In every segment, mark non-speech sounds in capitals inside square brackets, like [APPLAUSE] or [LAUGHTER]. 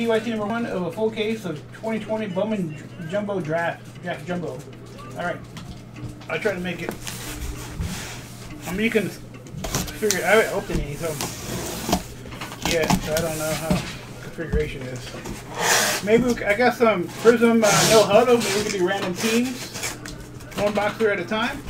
PYT number one of a full case of 2020 Bowman Jumbo Draft. Draft Jumbo. Alright. I try to make it. I mean, you can figure. I haven't opened any, so. Yeah, so I don't know how configuration is. Maybe we, I got some Prism uh, No Huddle. Maybe we can do random teams. One boxer at a time.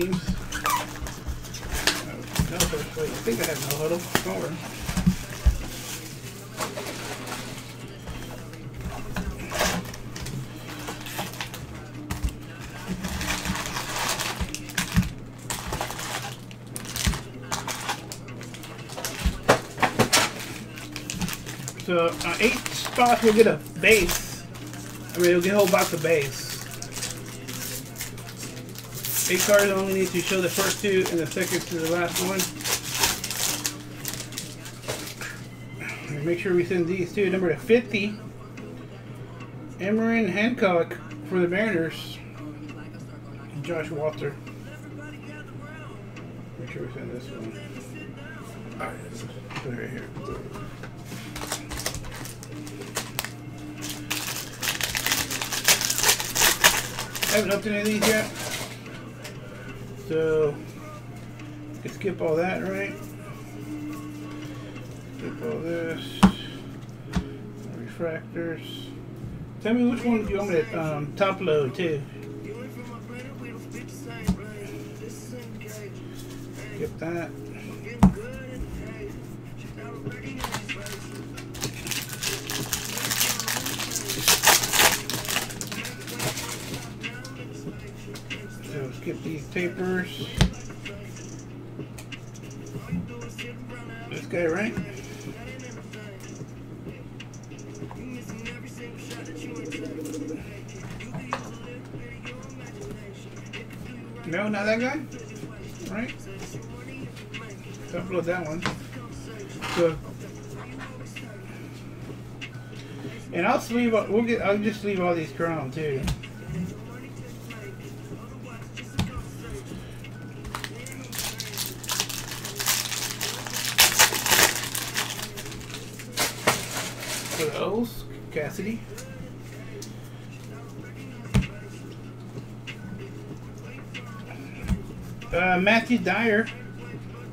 Teams. I think I have no huddle. Don't worry. So uh, eight spots will get a base. I mean, you'll get a whole box of base. Eight cards only need to show the first two and the second to the last one. And make sure we send these two. Number to 50. Emerson Hancock for the Mariners. And Josh Walter. Make sure we send this one. Alright, put it right here. I haven't opened any of these yet. So, can skip all that, right? Skip all this. Refractors. Tell me which one you want me to um, top load too? Skip that. Tapers. This guy, right? No, not that guy? Right? Upload that one. So, and I'll leave. We'll get. I'll just leave all these chrome too. Matthew Dyer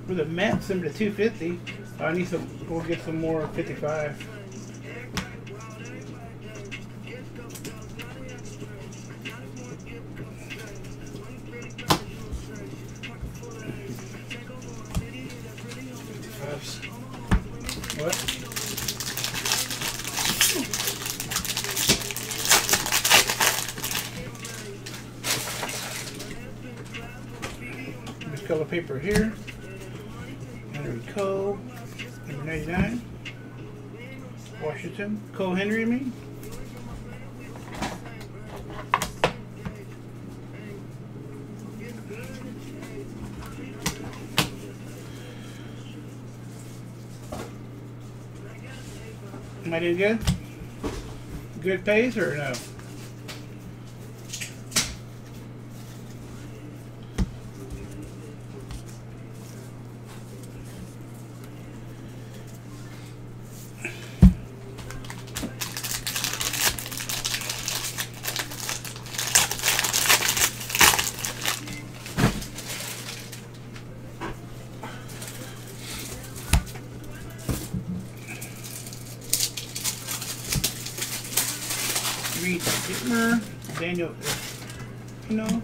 for the Mets, number to 250. I need to We'll get some more 55. Am I doing good? Good pace or no? Reid Detmers, Daniel, you know.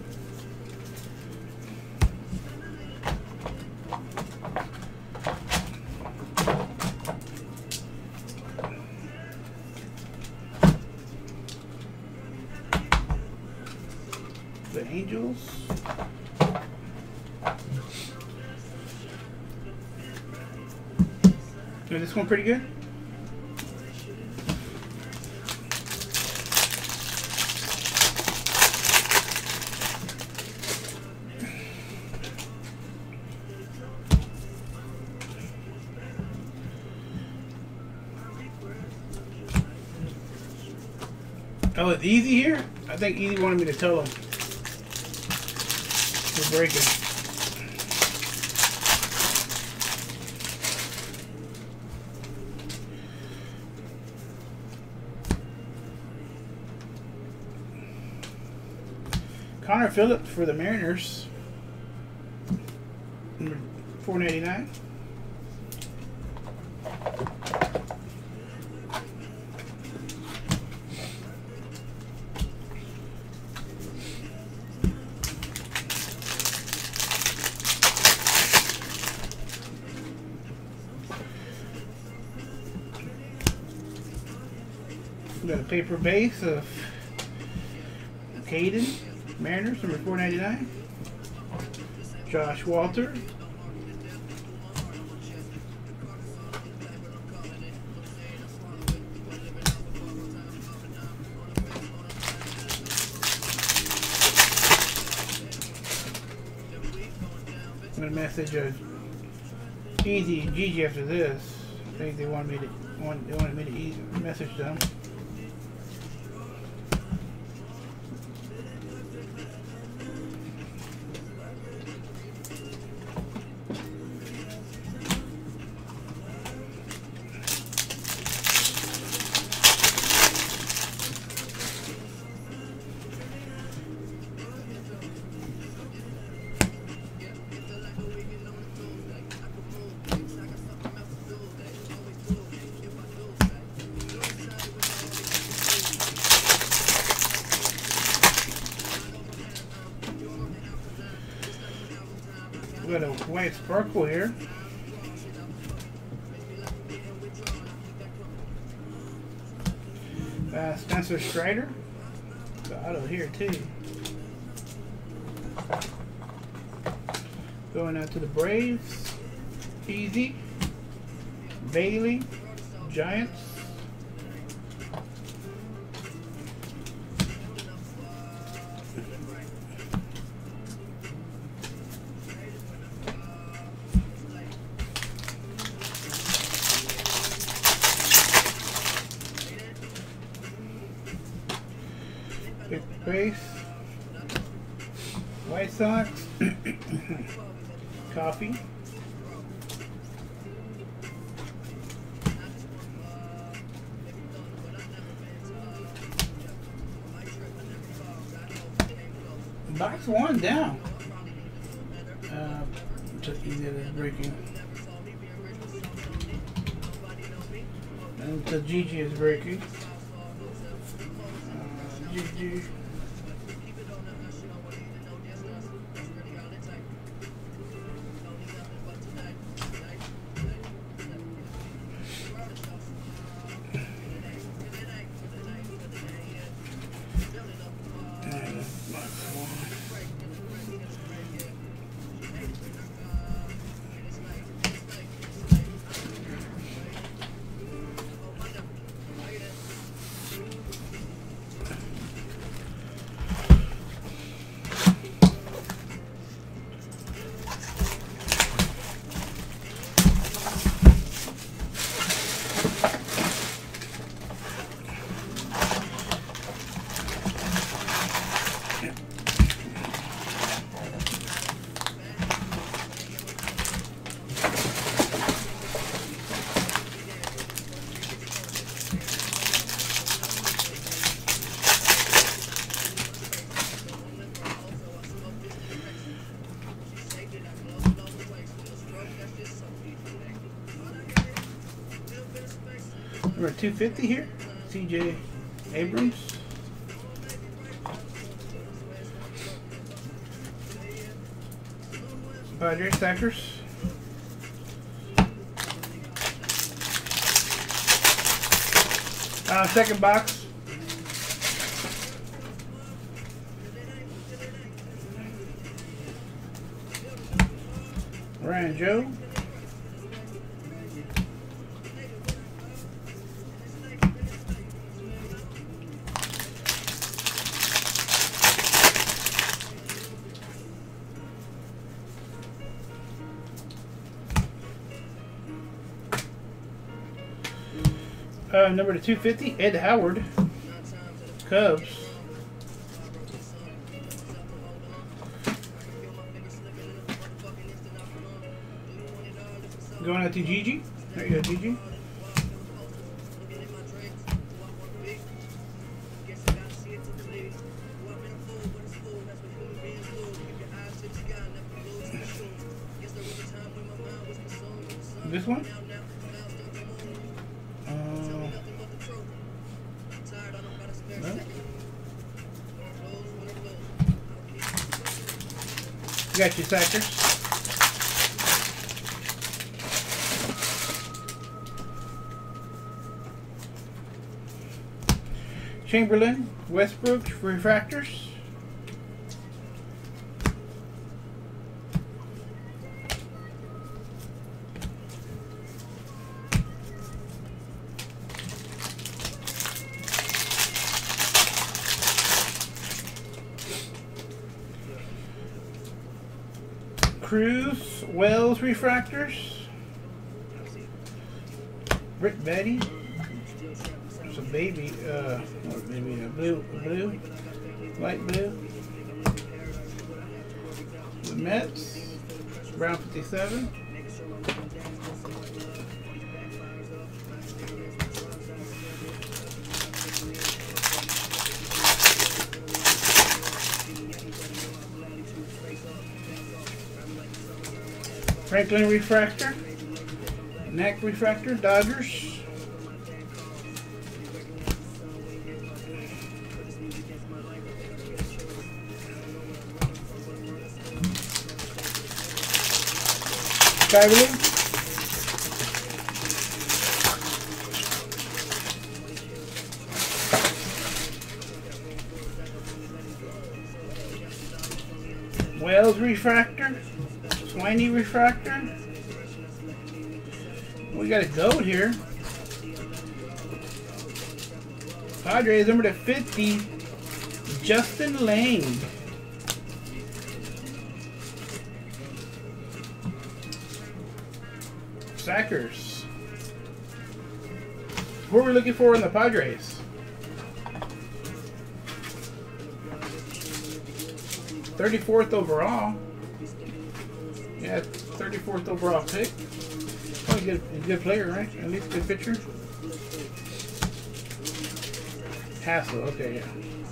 The Angels. Is this one pretty good? Oh, it's easy here? I think Easy wanted me to tell him. We're breaking. Connor Phillips for the Mariners. Number 499. We got a paper base of Caden, Mariners, number 499. Josh Walter. I'm gonna message a Easy and Gigi after this. I think they wanted me to want they wanted me to message them. Sparkle here. Uh, Spencer Strider. Got auto here too. Going out to the Braves. Easy. Bailey. Giants. Number 250 here, CJ Abrams. Padres stackers. Uh, second box. Ryan Joe. Number to 250, Ed Howard. Cubs. Going out to Gigi. There you go, Gigi. Refractors. Cruz, Wells refractors. Rick Betty. Light blue. The Mets, Brown 57. Franklin Refractor. Neck Refractor, Dodgers. Blue. Wells Refractor. Swiney Refractor. We got a goat here. Padres number to 50. Justin Lane. Sackers. Who are we looking for in the Padres? Thirty-fourth overall. Yeah, 34th overall pick. Oh, Probably good, a good player, right? At least good pitcher. Hassell, okay, yeah.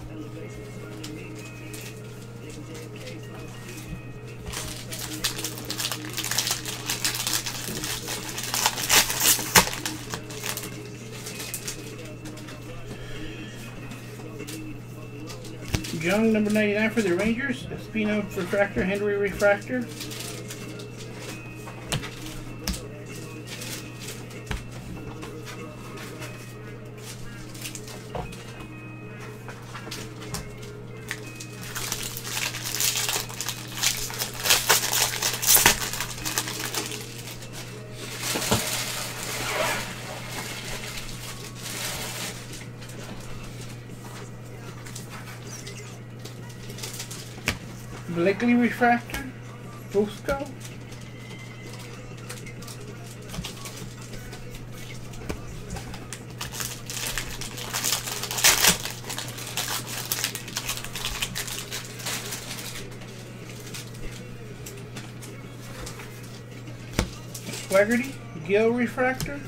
Young, number 99 for the Rangers. Espino Refractor, Henry Refractor. Swaggerty, Gill Refractor.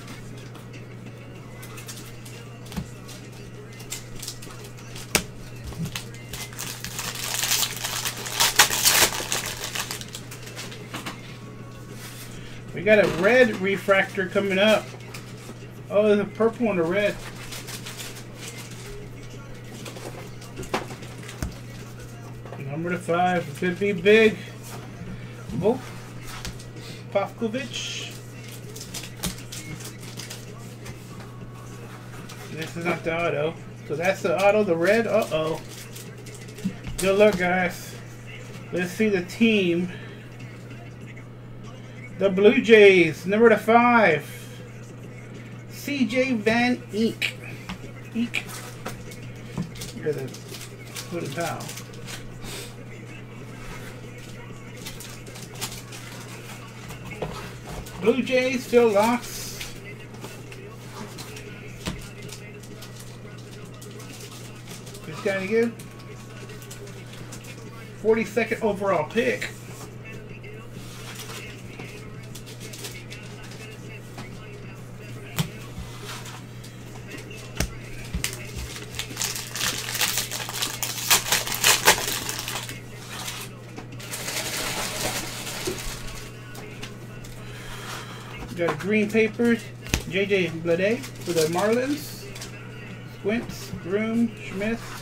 We got a red refractor coming up. Oh, there's a purple and a red. Number to five. Could be big. Volk. Pavkovich. This is not the auto. So that's the auto, the red. Uh-oh. Good luck, guys. Let's see the team. The Blue Jays, number to five. CJ Van Eyk. Eek. You're the foot and towel. Blue Jays, Phil Locks. Of good. 42nd overall pick. Got green papers, JJ Bleday for the Marlins, Squints, Groom, Smith.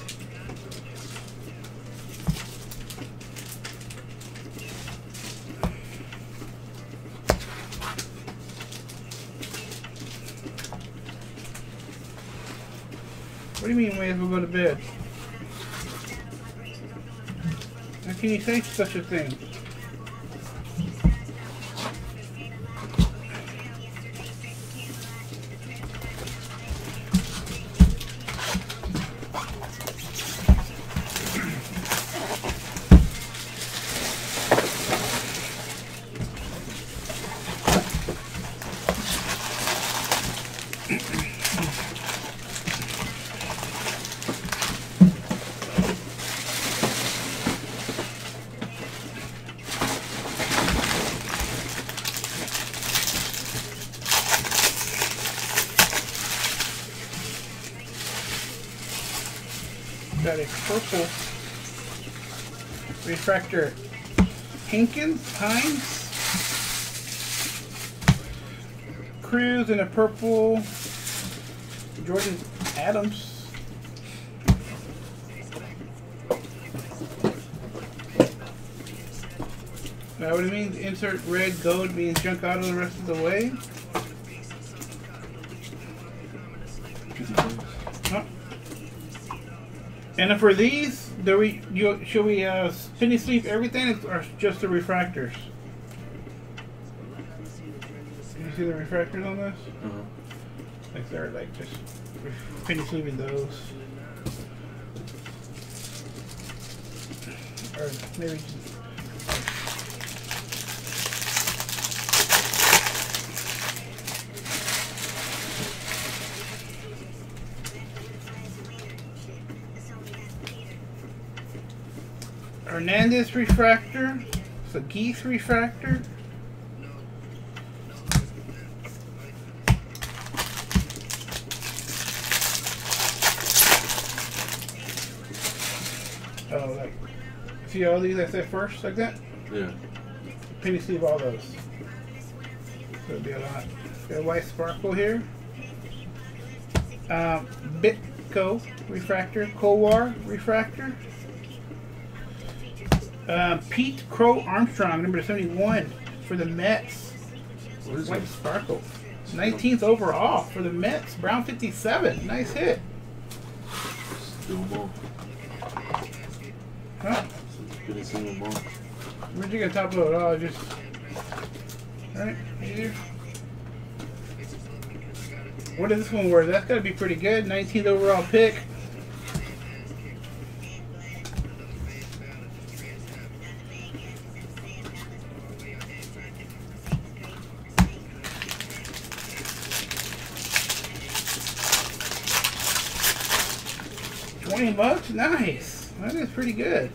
What do you mean we have to go to bed? How can you say such a thing? Purple refractor Hankins, Hines, Cruz, and a purple Jordan Adams. Now what it means? Insert red gold means junk auto the rest of the way. And for these, do we you, should we uh, penny sleeve everything or just the refractors? Can you see the refractors on this? Uh-huh. Like they're like just penny sleeving those. Or maybe Hernandez refractor. Geese refractor. Oh, like, see all these I said first, like that? Yeah. Penny sleeve all those. So it'll be a lot. Got a white sparkle here. Um, Bitsko refractor, Kowar refractor. Uh, Pete Crow Armstrong, number 71 for the Mets. What is White it? sparkle. 19th overall for the Mets. Brown 57. Nice hit. Do them. Huh? Couldn't see them all. Where'd you get top load? Oh, just. Alright, here. What is this one worth? That's gotta be pretty good. 19th overall pick. Pretty good.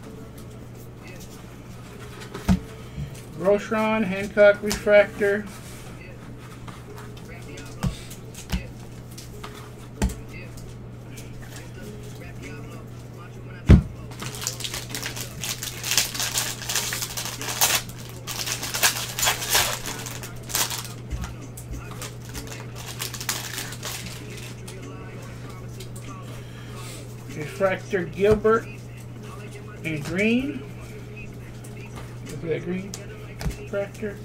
Roshan, Hancock refractor. Refractor Gilbert green. Look at that green refractor.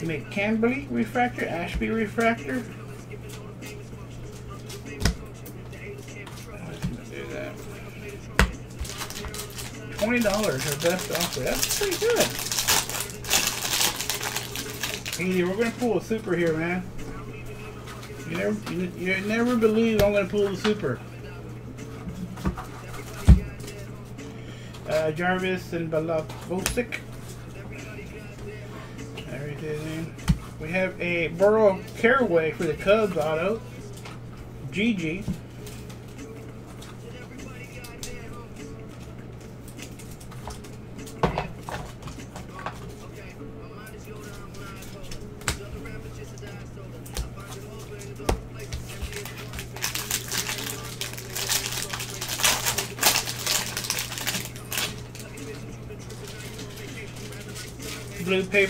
McCamberley refractor, Ashby refractor. Twenty dollars, our best offer. That's pretty good. Andy, we're gonna pull a super here, man. You never, you, you never believe I'm gonna pull the super. Uh, Jarvis and Balabosic. Everything. We have a Burl Carraway for the Cubs auto. GG.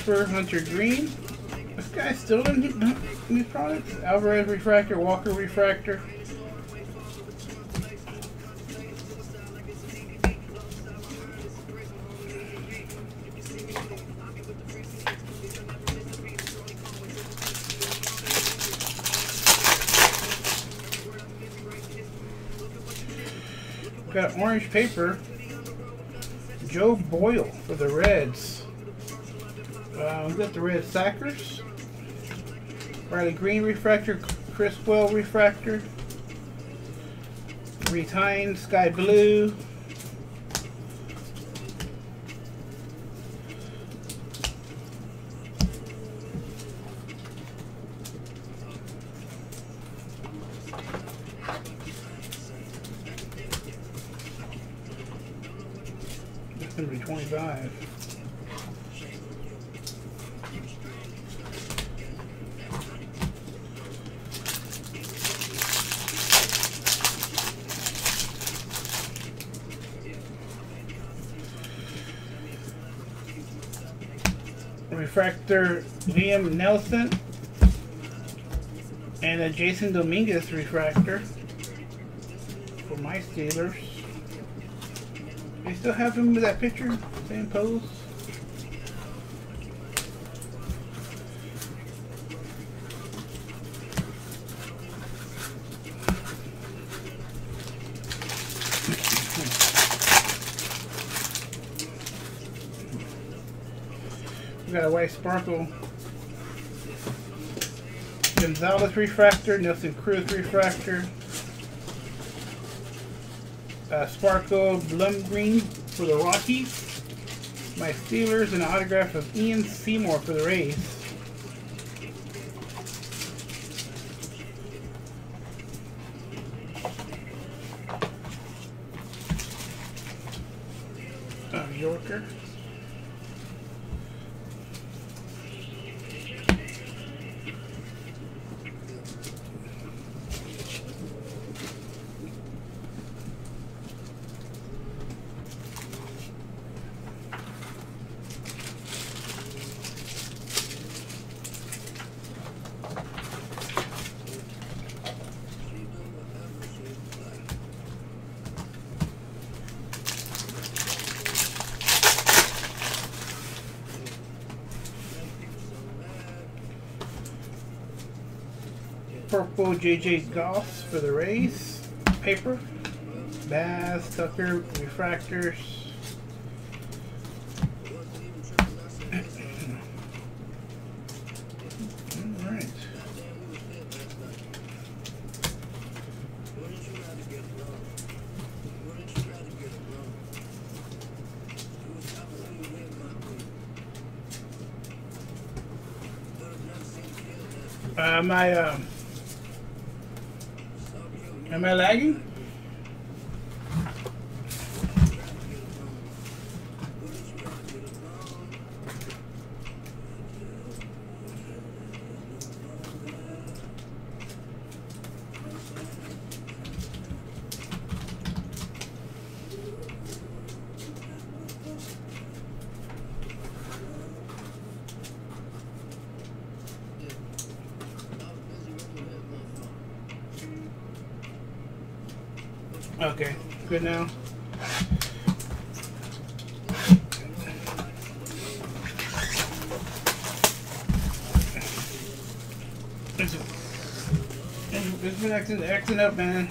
Hunter Greene. This guy still didn't get these products. Alvarez refractor, Walker refractor. Got orange paper. Joe Boyle for the Reds. We got the red Sackers. Riley Greene refractor, Chris Well refractor. Reed Hines, Sky Blue. It's gonna be 25. refractor Liam Nelson and a Jasson Dominguez refractor for my Steelers. They still have him with that picture, same pose. We got a white sparkle. Gonzalez refractor, Nelson Cruz refractor. Uh, Blum Green for the Rockies. My Steelers and an autograph of Ian Seymour for the Rays. Uh, Yorker. Purple JJ Goss for the Rays. Paper. Bass, Tucker, Refractors. Alright. Uh, my, um, am I lagging? Okay, good now. It's, it's been acting, acting up, man.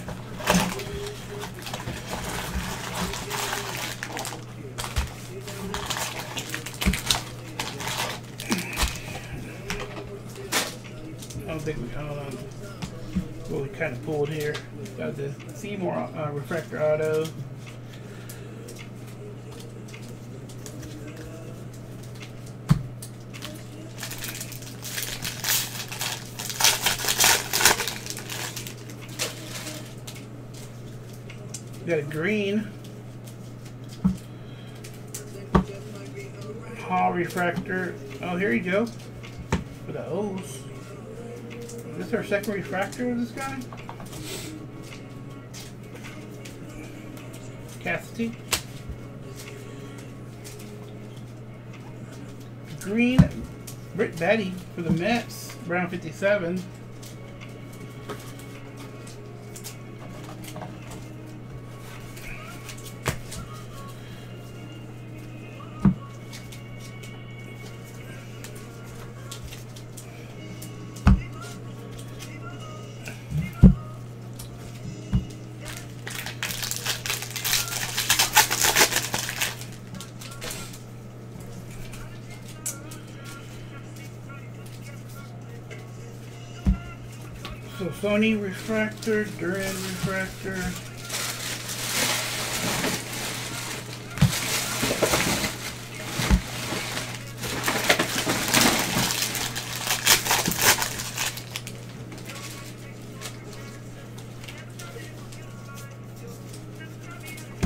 I don't think we, I don't know what we kind of pulled here. Got the Seymour uh, refractor auto. Got a green. Hall refractor. Oh, here you go. For the O's. Is this our second refractor of this guy? Cassidy. Green Brett Baty for the Mets. Brown 57. Sony refractor, Duran refractor.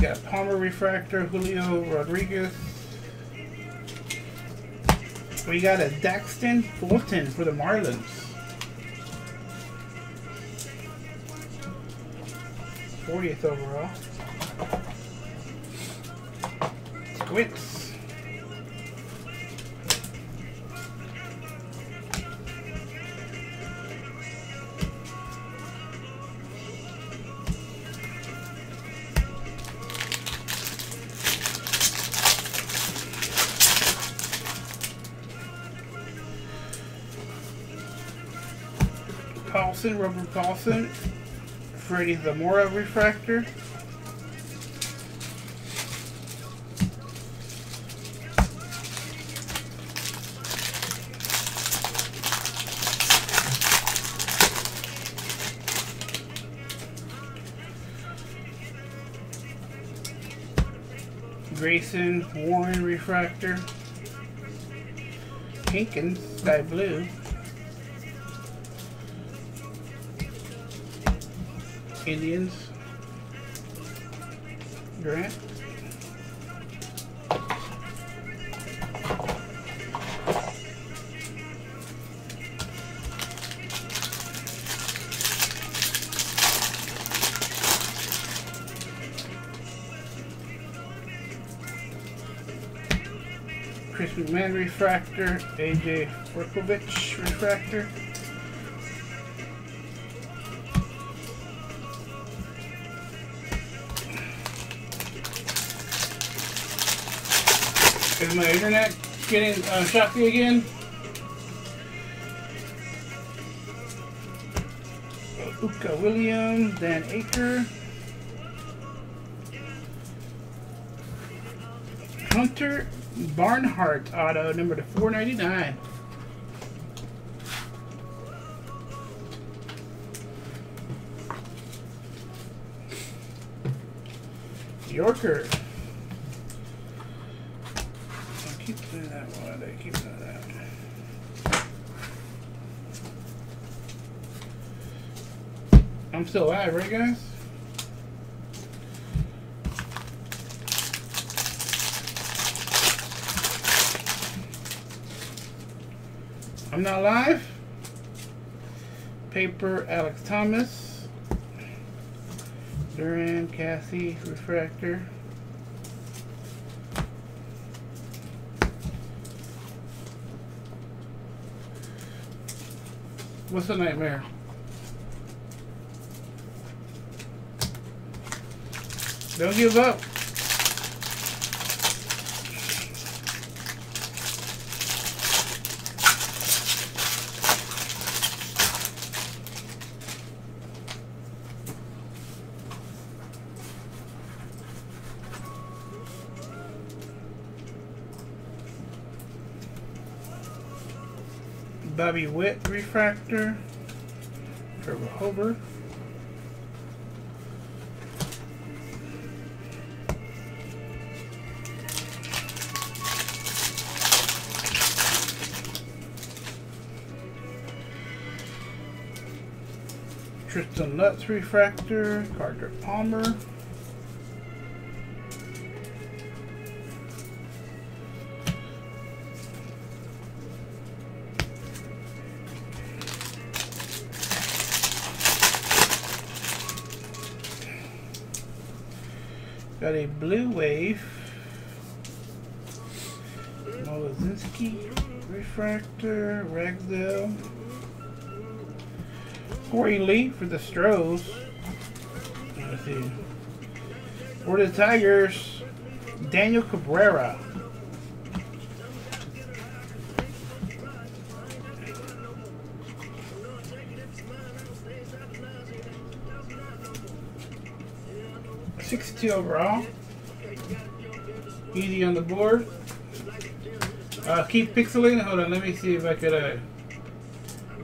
Got Palmer refractor, Julio Rodriguez. We got a Daxton Fulton for the Marlins. 40th overall. Squints. Carlson, Rubber Carlson, Freddie Zamora refractor. Grayson Warren refractor. Hinkins sky blue. Indians. Grant. Chris McMahon refractor, AJ Berkovich refractor. Is my internet getting uh, again? Uka Williams, Dan Aker. Hunter Barnhart auto number to 499. Yorker. I keep saying that one. I keep saying that. I'm still alive, right, guys? I'm not live. Paper, Alex Thomas. Duran, Cassie, Refractor. What's the nightmare? Don't give up. Bobby Witt refractor. Trevor Hover. Tristan Lutz refractor, Carter Palmer. Got a blue wave. Molozinski refractor, Ragdale. Corey Lee for the Stros. Let's see. For the Tigers, Daniel Cabrera. Sixty-two overall. Easy on the board. Uh, keep pixelating. Hold on, let me see if I could uh,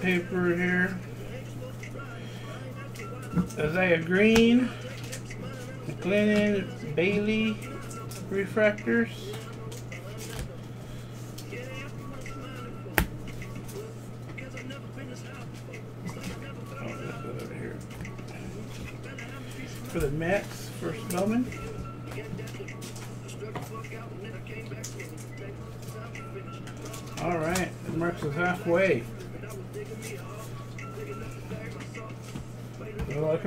paper here. Isaiah Green, McLennan, Bailey, refractors. For the Mets, first Bowman. All right, it marks us halfway. A lot of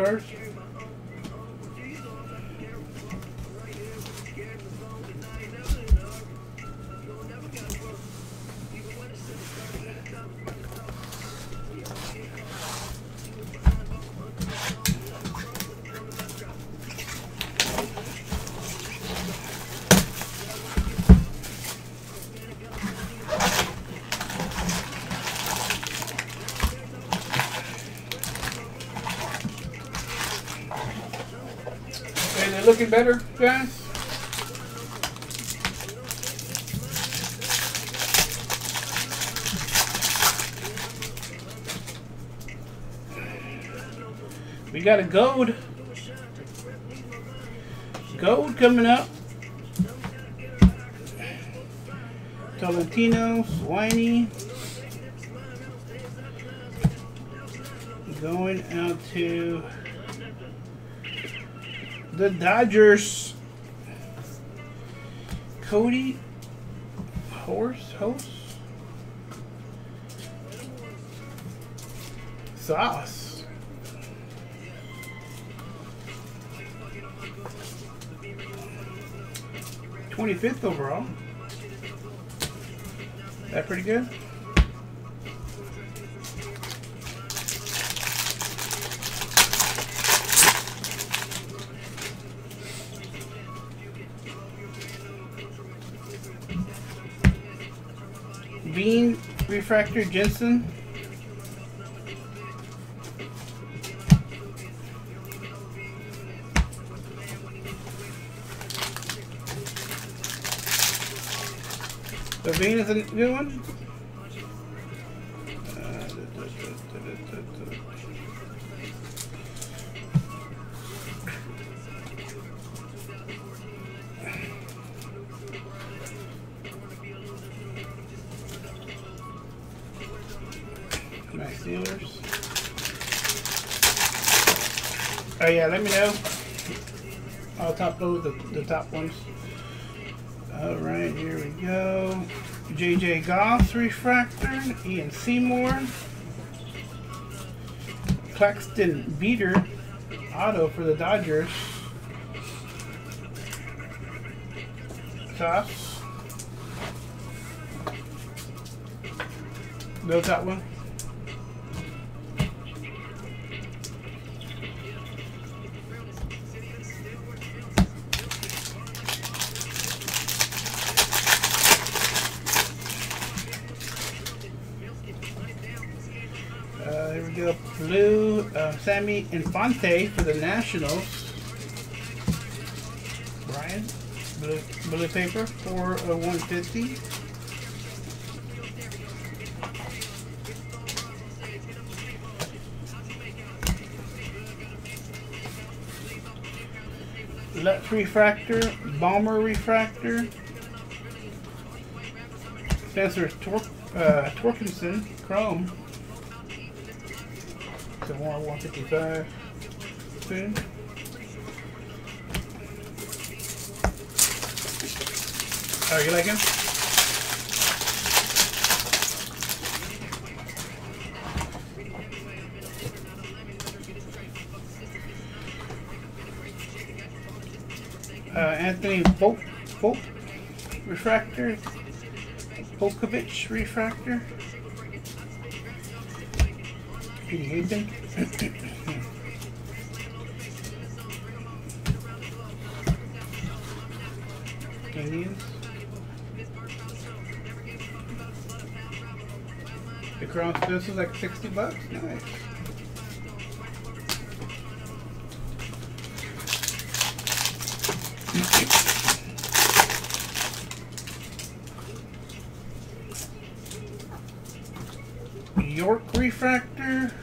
better, guys. We got a gold. Gold coming up. Tolentino, Swiney. Going out to the Dodgers. Cody Horse Host Sauce. Twenty fifth overall. That pretty good. Refractor Jensen. The Bean is a new one. Oh yeah, let me know. I'll top load the, the top ones. Alright, here we go. JJ Goss Refractor, Ian Seymour. Clayton Beeter Auto for the Dodgers. Tops. No top one. Uh, Sammy Infante for the Nationals. Brian, blue, blue paper for a uh, 150. Lux Refractor, Bomber Refractor, Spencer Tor uh, Torkelson, Chrome. So more 155 spoon. Oh, you like him? Uh, Anthony Volk, Volk refractor, Volkovich refractor, Petey Hayden. Indians. The crown is like 60 bucks. Nice. York refractor,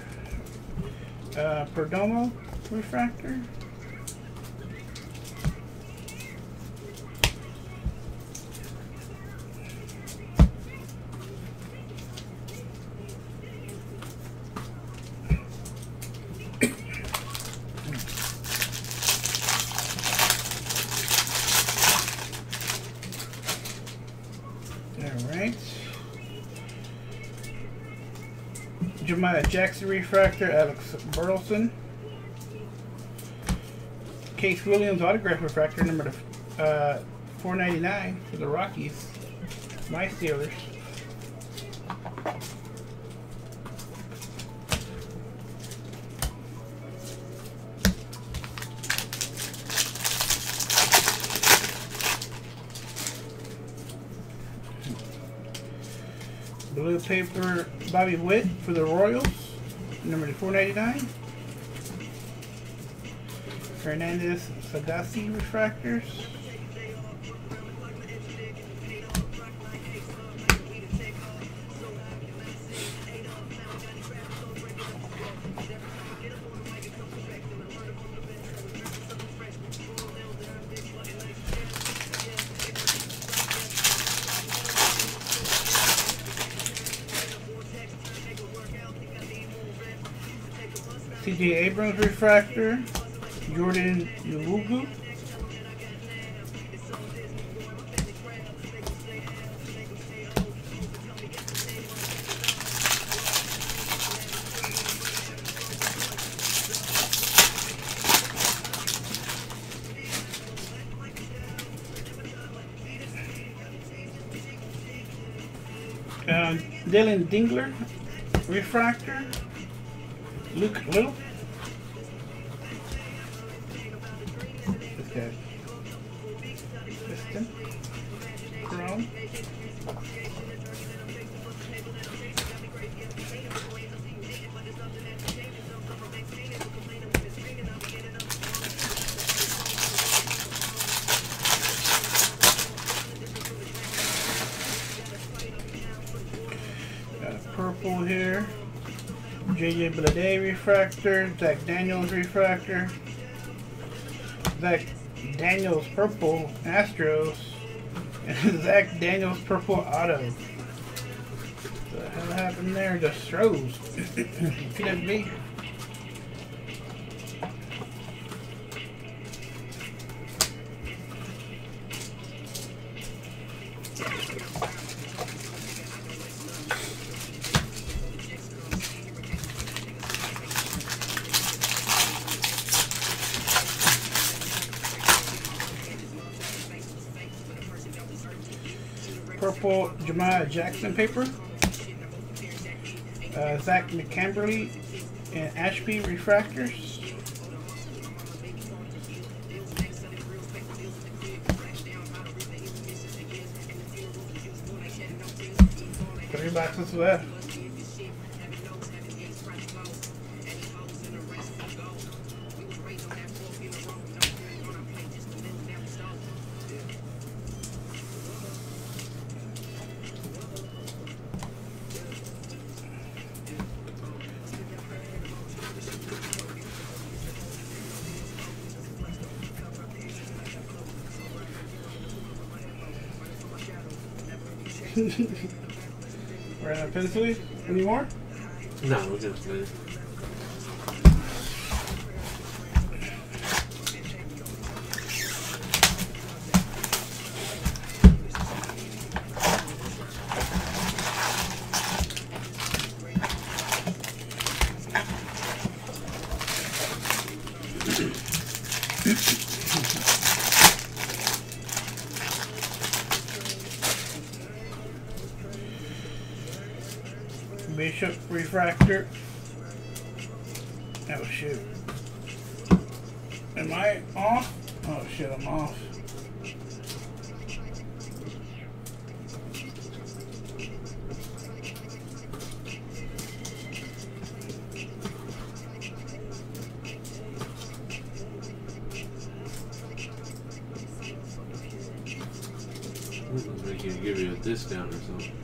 uh, Perdomo refractor. Jemiah Jackson refractor, Alex Burleson. Case Williams autograph refractor, number to, uh, 499 for the Rockies. My Steelers. Blue paper Bobby Witt for the Royals, number to 499. Fernandez Sadasi refractors. CJ Abrams refractor. Jordan Urugu. Uh, Dillon Dingler, refractor. Luke Little. Here. JJ Blade refractor, Zach Daniels refractor, Zach Daniels purple Astros, and [LAUGHS] Zach Daniels purple auto. What the hell happened there? The Stros. [COUGHS] PWB. Purple Jemiah Jackson paper. Uh, Zach McCambley and Ashby refractors. Three boxes left. Any more? No, we're gonna finish. Bishop refractor. Oh shoot. Am I off? Oh shit, I'm off. They can give you a discount or something.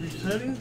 Resetting?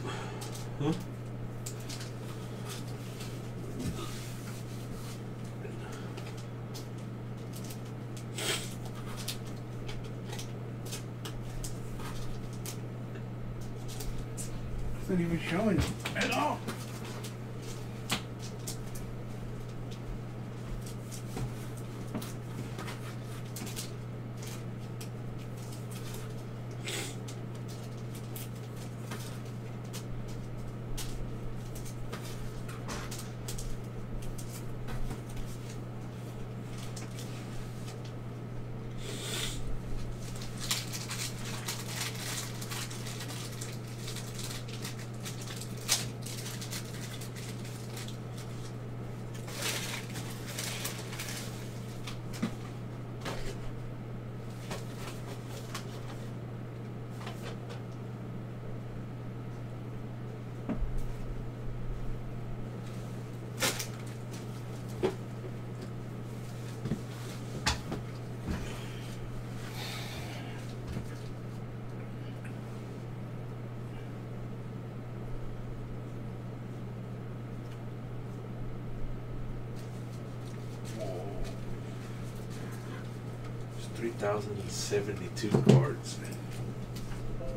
Oh, Three thousand and seventy-two cards.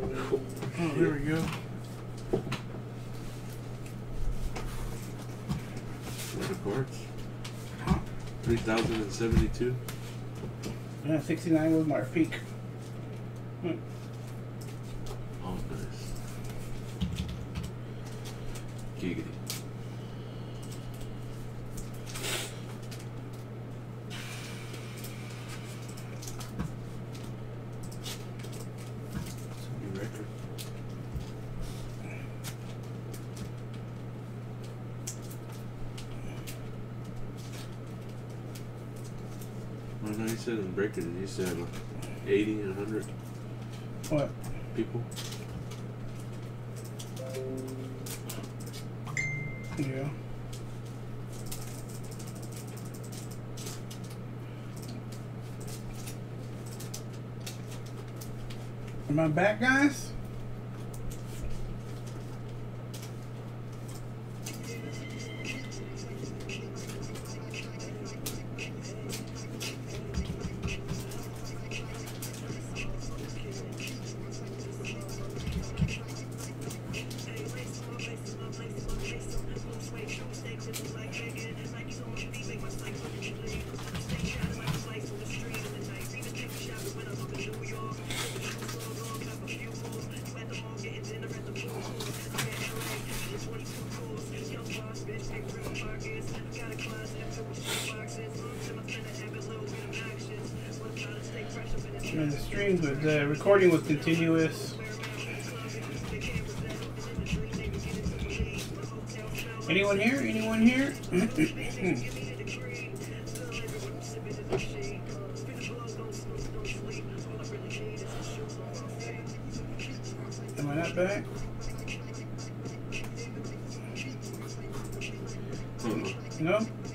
Oh, oh there we go. What of cards? 3,072? Yeah, 69 was my peak. Said like 80 and 100 What? people. Yeah. Am I back, guys? Stream was the recording was continuous. Anyone here? Anyone here? [COUGHS] Am I not back? Hmm. Oh, no.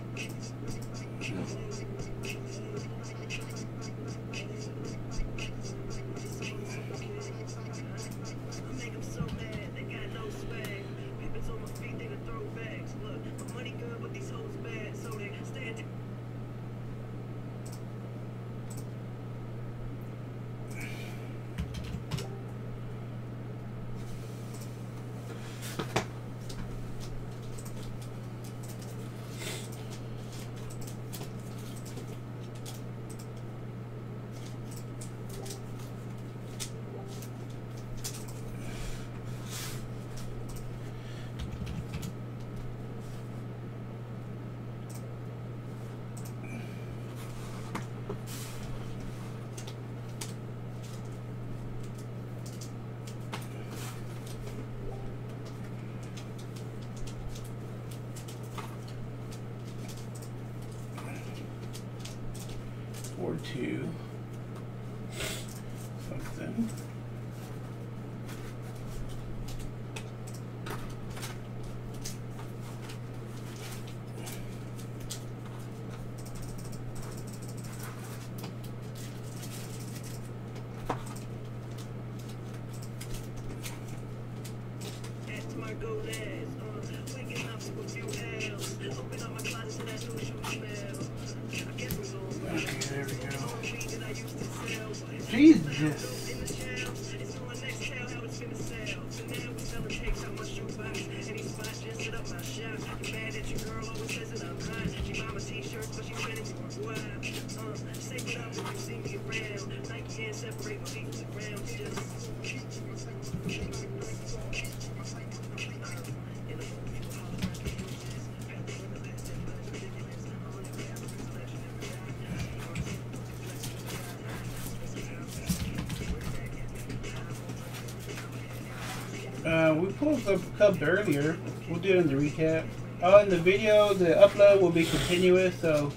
Earlier. We'll do it in the recap. Oh, in the video, the upload will be continuous, so.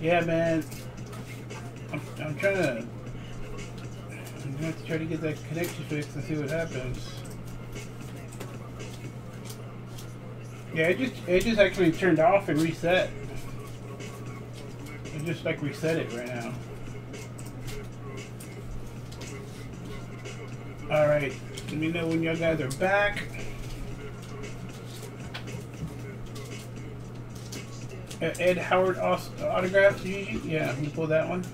Yeah, man. I'm, I'm trying to. I'm have to try to get that connection fixed and see what happens. Yeah, it just it just actually turned off and reset. It just like reset it right now. Me know when y'all guys are back. Uh, Ed Howard aus- autograph, Gigi? Yeah, let me pull that one.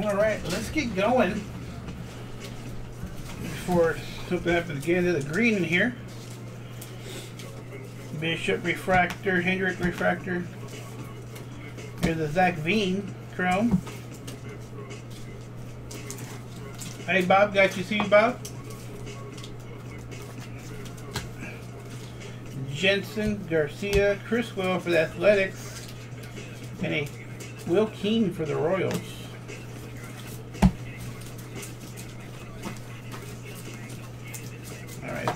Alright, let's get going. Before something happens again, to the green in here. Bishop Refractor, Hendrick Refractor. Here's a Zac Veen Chrome. Hey Bob, got you see Bob? Jensen Garcia Criswell for the Athletics. And a Will Keen for the Royals.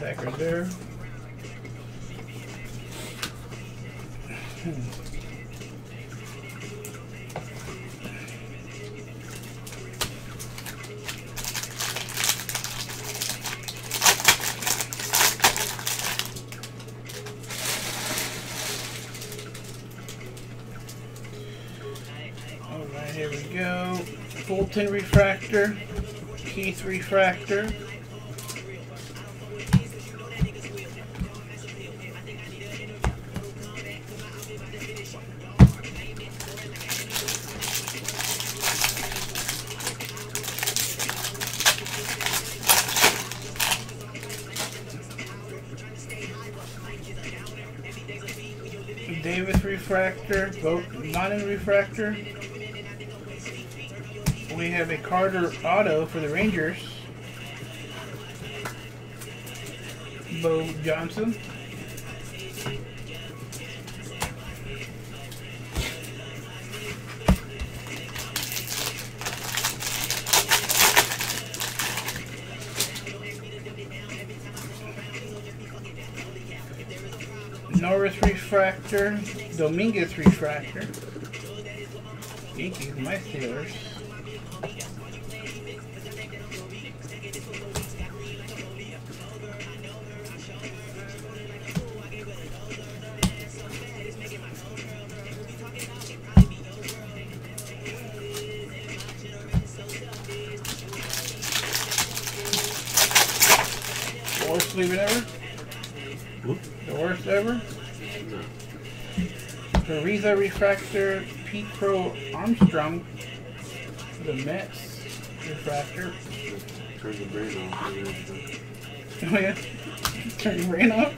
attacker there. Alright, here we go. Fulton refractor, Keith refractor. Both non-refractor. We have a Carter auto for the Rangers. Bo Johnson. Norris refractor, Dominguez refractor. Yankees, my Steelers. Worst sleeve ever? The worst ever? Teresa Refractor, Pete Pro Armstrong, the Mets Refractor. Turn the brain off. Oh yeah, turn your brain off.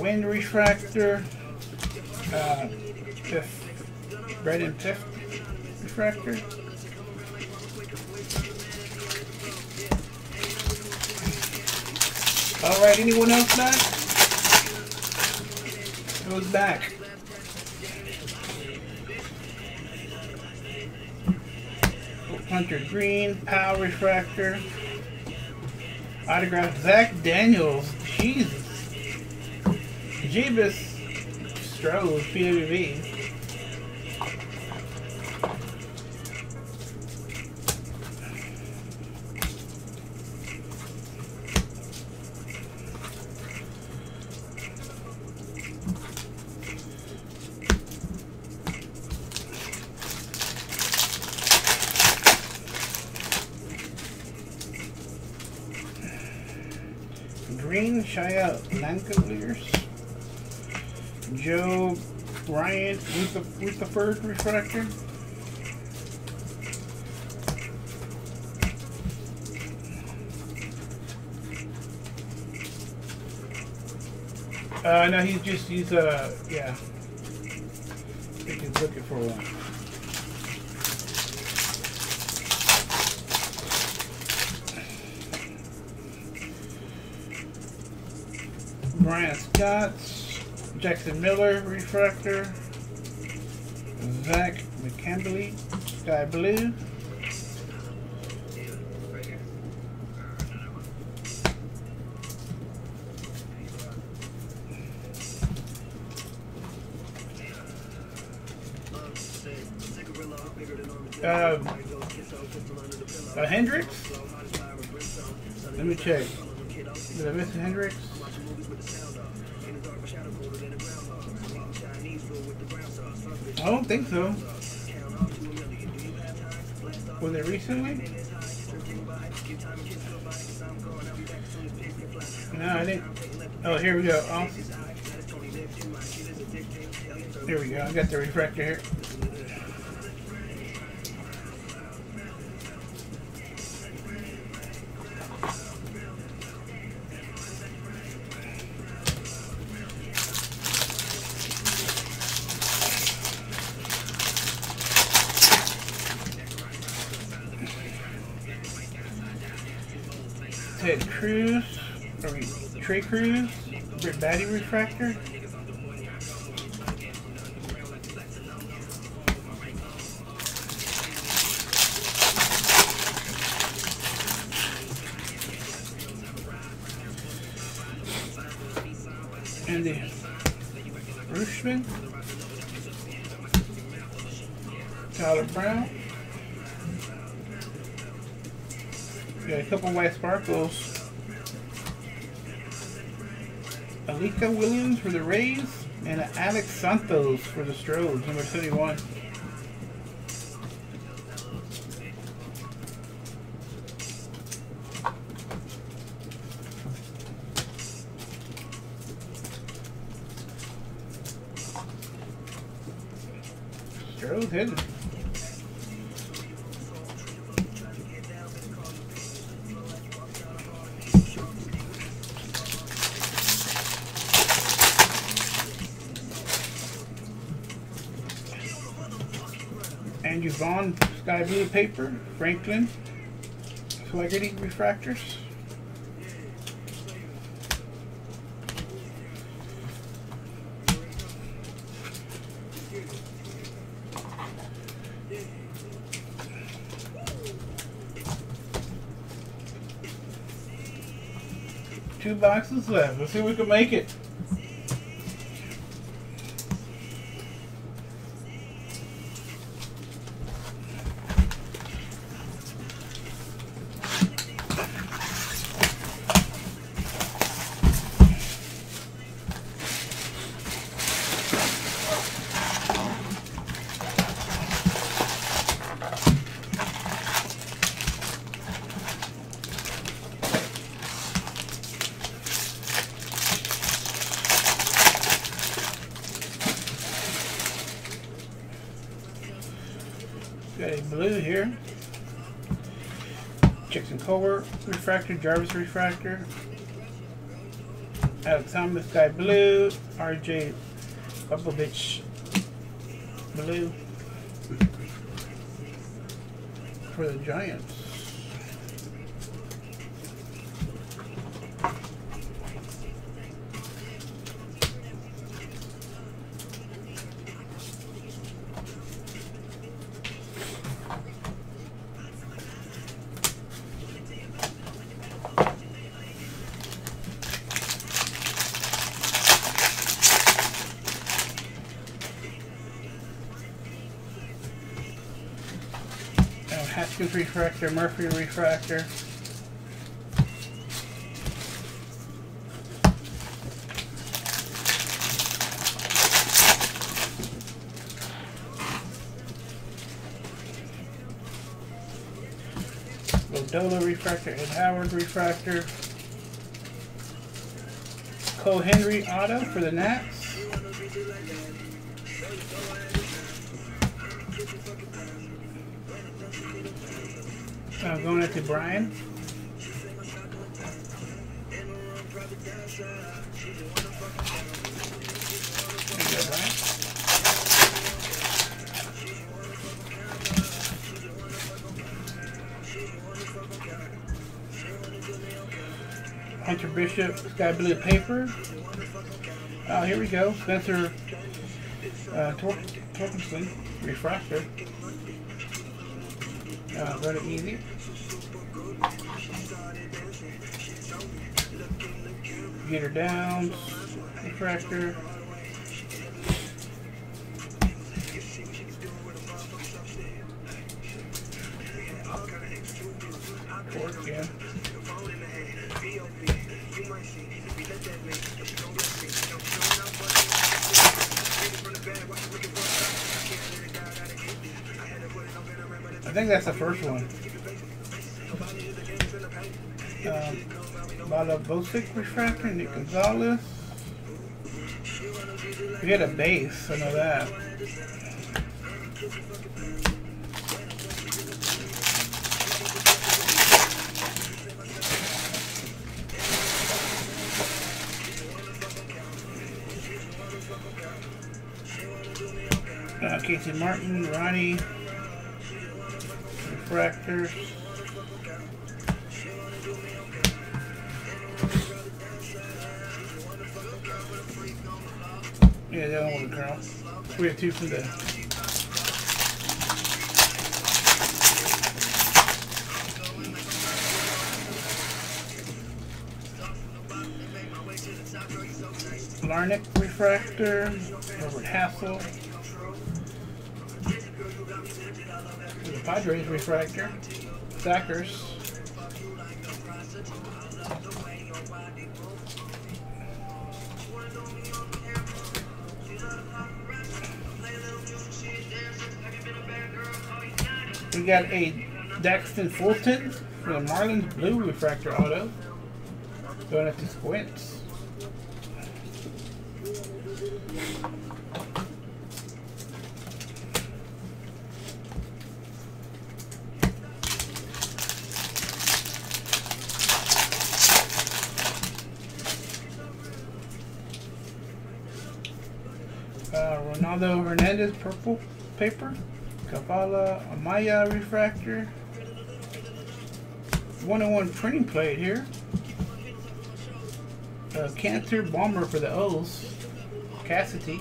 Wind Refractor, uh, fifth, red and fifth Refractor. All right, anyone else back? Who's back? Hunter Greene, Power Refractor, autograph Zach Daniels. Jesus. Jeebus Stroh, PWV. Green Shia Lancavaliers. Joe Bryant with the with the first refractor. Uh, no, he's just he's uh yeah. He's looking for one. Brian Scott, Jackson Miller refractor, Zach McCambley, Sky Blue. Uh, uh, Hendricks? Let me check. Did I miss a Hendricks? I don't think so. Was it recently? No, I didn't. Oh, here we go. Oh. Here we go. I got the refractor here. Cruz, Trey Cruz, Brett Baty refractor. Andy Rushman, Tyler Brown. Got a couple white sparkles. Alika Williams for the Rays and Alex Santos for the Stros, number 71. Paper, Franklin, Flaherty Refractors. Two boxes left. Let's see if we can make it. Got a blue here. Jackson Culver refractor, Jarvis refractor. Alex Thomas Sky Blue, RJ Popovich Blue for the Giants. Uh, Haskins refractor, Murphy refractor. Lodola refractor, Ed Howard refractor. Cole Henry auto for the Nats. Uh, going to Brian. Hunter Bishop, Sky Blue Paper. Oh, here we go. Spencer uh, Refractor. Uh, very easy. Get her down. Refractor. Torque, yeah. I think that's the first one. Um, Bala Bosic refractor, Nick Gonzalez. We had a base, I know that. Uh, Casey Martin, Ronnie, refractors. Yeah, that one was a girl. We have two from the. Larnick refractor, Robert Hassell. Padres refractor, Sackers. We got a Daxton Fulton for the Marlins Blue Refractor Auto. Going up to Squints. Uh, Ronaldo Hernandez purple paper. Kavala Amaya refractor. 101 printing plate here. Uh, Carter Baumler for the O's. Cassidy.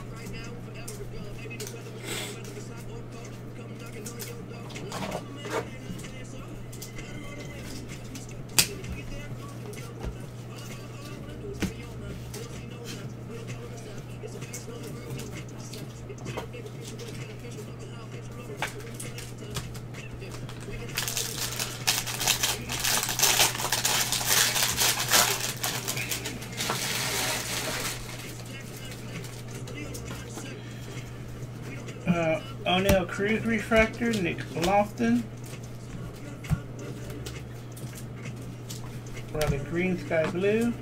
Cruz refractor, Nick Loftin. Rather green sky blue.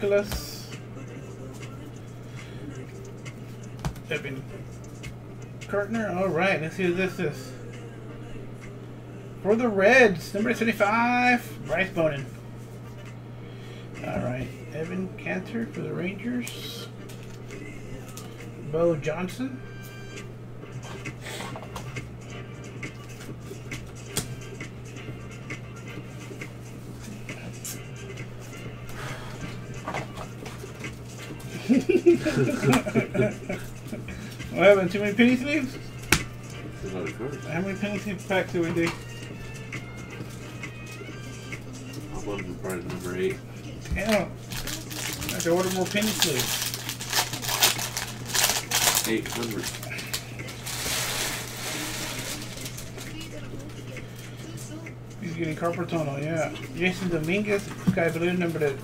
Nicholas, Evan Kartner. All right, let's see who this is. For the Reds, number 75, Bryce Bonnin. All right, Evan Carter for the Rangers. Bo Johnson. Happened? Too many penny sleeves? There's not a card. How many penny sleeve packs do we do? I'm on to prize number eight. Damn. I have to order more penny sleeves. Eight hundred. He's getting carpal tunnel, yeah. Jasson Dominguez, Sky Blue, number to.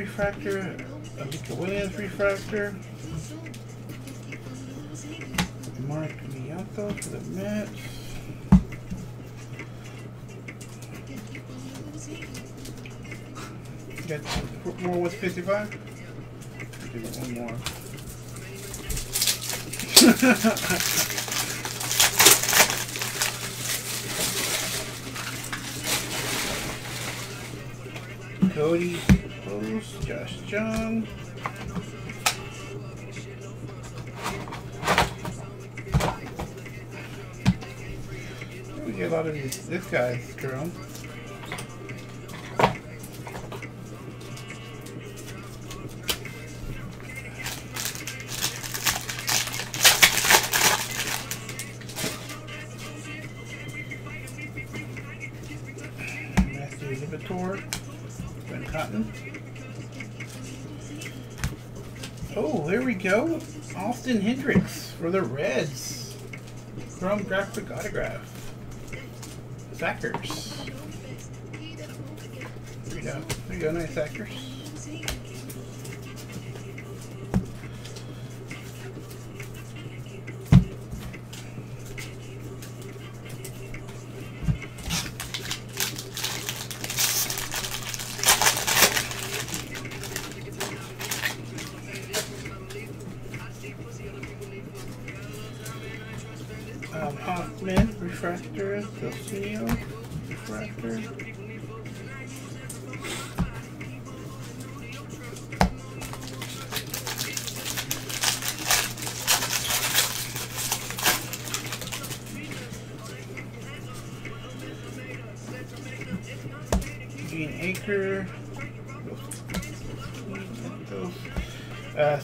Refractor, Alika Williams refractor. Mark Miato for the Mets. Got more with 55? Give it one more. [LAUGHS] Jung. We get a lot of these, this guy's girl. Go. Austin Hendricks for the Reds. Chrome graphic autograph. Sackers. There you go. There you go, nice Sackers.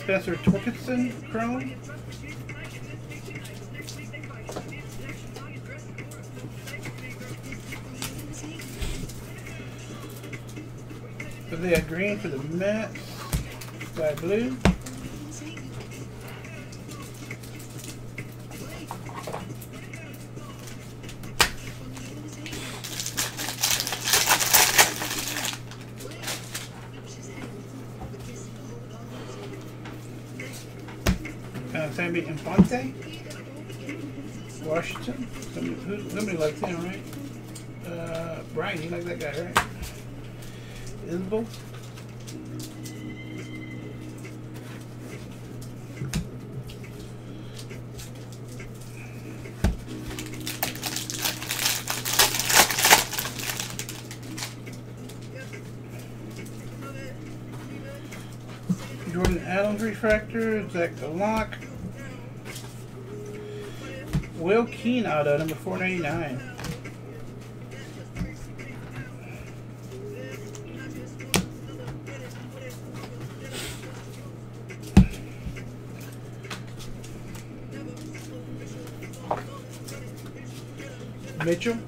Spencer Torkelson, Chrome. So they had green for the Mets, sky blue. Uh, Sammy Infante, Washington. Somebody, who, somebody likes him, right? Uh, like that guy, right? Isabel. Jordan Adams refractor, Zach Galak. Will Keen out of number 499. Meçhum.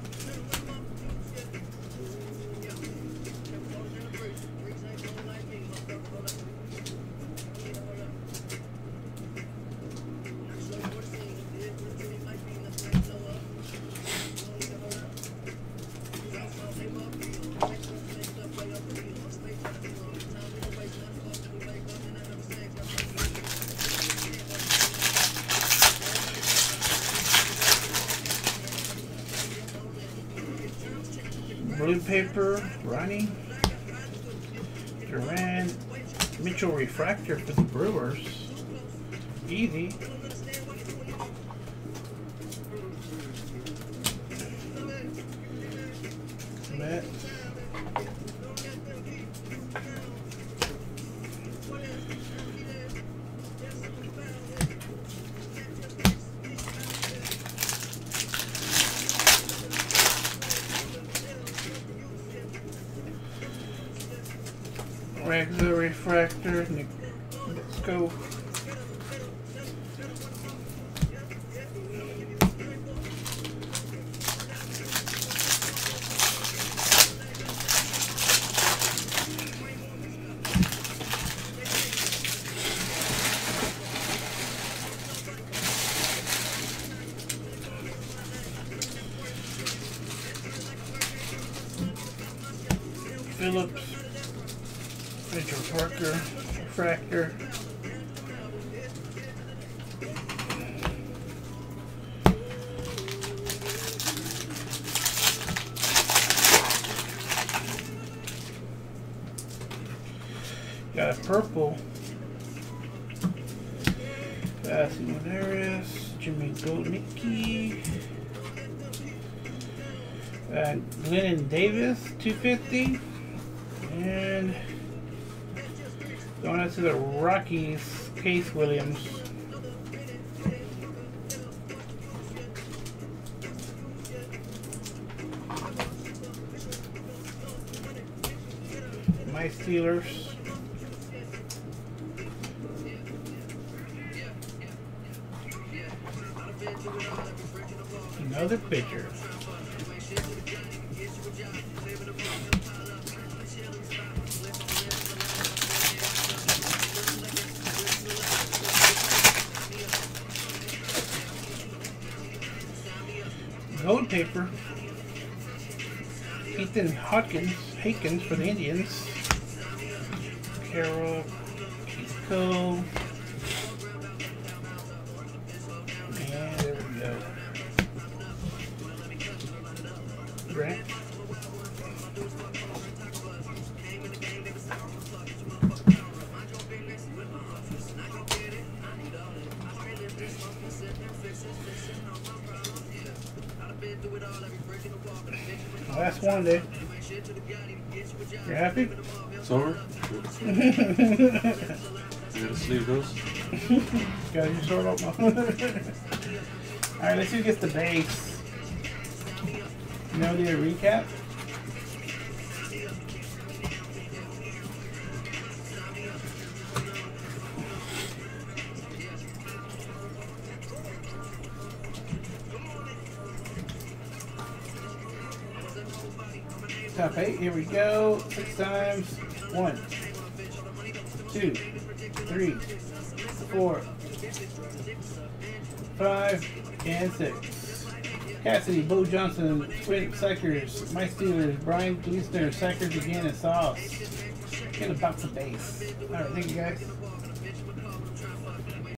Passing Maderas, Jimmy Goldnicki. Uh, Glennon Davis, 250. And going out to the Rockies, Case Williams. My Steelers. Another pitcher. Gold paper. Ethan Hankins, Hankins for the Indians. Gotta sort out. [LAUGHS] Alright, let's see who gets the base. You know the recap? Top eight, here we go. Six times. One, two, three, four, five, and six. Cassidy, Bo Johnson, Quinn Sackers, Mike Steelers, Brian Gleasoner, Sackers again, and Sauce. Get a box of base. Alright, thank you guys.